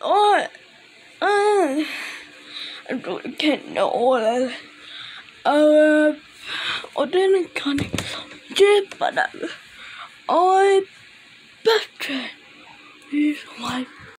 Oh, Uh, jag tror du kan I, uh, I didn't kind of köpa but I'm better. He's my